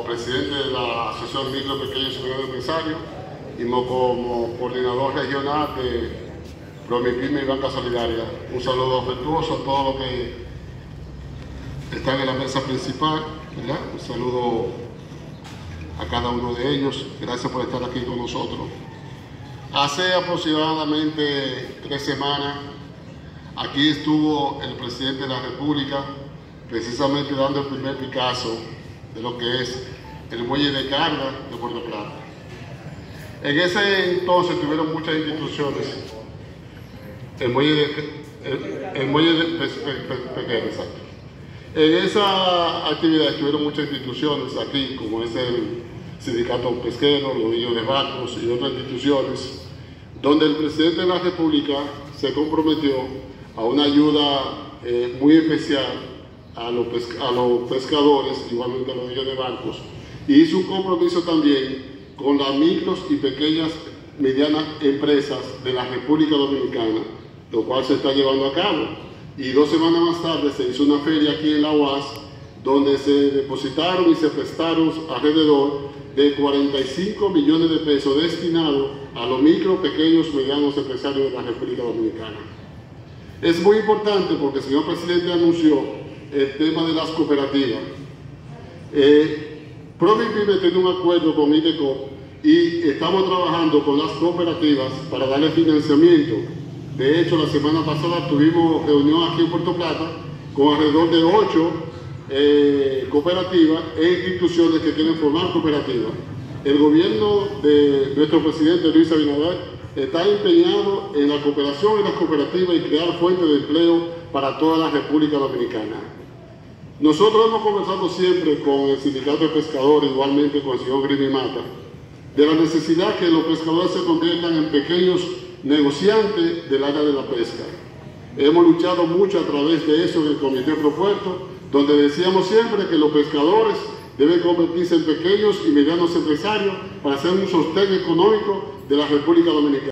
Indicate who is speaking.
Speaker 1: presidente de la Asociación Micro, Pequeños y Medianos Empresarios y como coordinador regional de Promipyme y Banca Solidaria. Un saludo afectuoso a todos los que están en la mesa principal. Un saludo a cada uno de ellos. Gracias por estar aquí con nosotros. Hace aproximadamente tres semanas, aquí estuvo el presidente de la República, precisamente dando el primer Picasso de lo que es el muelle de carga de Puerto Plata. En ese entonces tuvieron muchas instituciones, el muelle de, el, el muelle de. En esa actividad estuvieron muchas instituciones aquí, como es el Sindicato Pesquero, los niños de barcos y otras instituciones, donde el presidente de la República se comprometió a una ayuda eh, muy especial a los, a los, pescadores, igualmente a los niños de barcos, y hizo un compromiso también con las micros y pequeñas, medianas empresas de la República Dominicana, lo cual se está llevando a cabo. Y dos semanas más tarde se hizo una feria aquí en la UAS, donde se depositaron y se prestaron alrededor de 45 millones de pesos destinados a los micro, pequeños, medianos empresarios de la República Dominicana. Es muy importante porque el señor presidente anunció el tema de las cooperativas. Eh, ProVipime tiene un acuerdo con IDECO y estamos trabajando con las cooperativas para darle financiamiento. De hecho, la semana pasada tuvimos reunión aquí en Puerto Plata con alrededor de ocho eh, cooperativas e instituciones que quieren formar cooperativas. El gobierno de nuestro presidente Luis Abinader está empeñado en la cooperación y las cooperativas y crear fuentes de empleo para toda la República Dominicana. Nosotros hemos conversado siempre con el sindicato de pescadores, igualmente con el señor Grimi Mata, de la necesidad que los pescadores se conviertan en pequeños negociantes del área de la pesca. Hemos luchado mucho a través de eso en el comité propuesto, donde decíamos siempre que los pescadores deben convertirse en pequeños y medianos empresarios para ser un sostén económico de la República Dominicana.